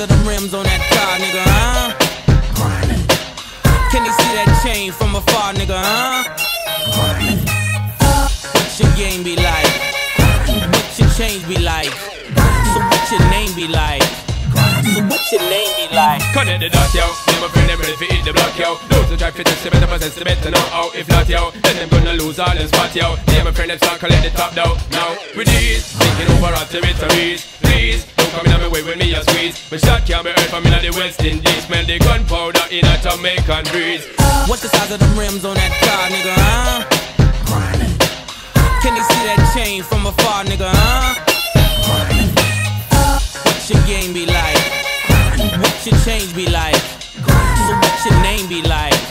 size of them rims on that car, nigga, huh? Can they see that chain from afar, nigga, huh? grinding, What your game be like? What your change be like? So what your name be like? So what your name be like? Connect the dot, yo. Me and my friend, them ready to hit the block, yo. Those who try to test the better possess the better know how. If not, yo, then them gonna lose all them spot, yo. Me and my friend, them start collect the top, though. Now, with these, thinking over our territories. Please, don't come in on my way when me a squeeze. My shot can't be heard from in the West Indies. Smell the gunpowder in a Jamaican breeze. What's the size of them rims on that car, nigga, huh? grinding, Can they see that chain from afar, nigga, huh? grinding, What your game be like? Your change be like? So what your name be like?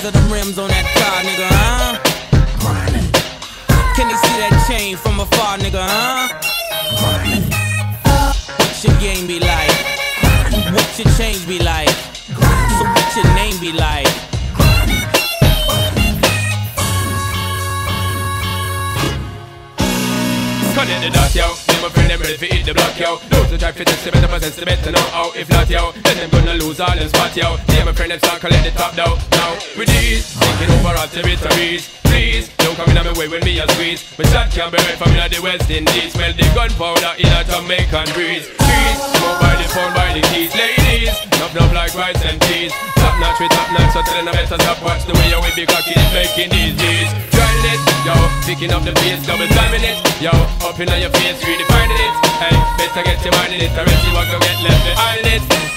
Size of them rims on that car, nigga, huh? grinding, Can they see that chain from afar, nigga, huh? grinding, What your game be like? What your change be like? So what your name be like? Connect the dot, yo. My friend, them ready to hit the block, yo. Those who try to test the better possess the better know how. If not, yo, then them gonna lose all them spot, yo. And my friend, them start collect the top, though. Now, with these, taking over our territories. Please, don't come in on my way when me a squeeze. My shot can't be heard from in the West Indies. Smell the gunpowder in a Jamaican breeze. Please, go by the phone, by the keys. Ladies, knock knock like rice and peas. Top notch with top notch, so tell them I better stop. Watch the way you will be cocky making these G's. Trying it, yo, picking up the pace, double timing it, yo, up in your face, really finding it. Hey, better get your mind in it, or else you won't go get left behind it.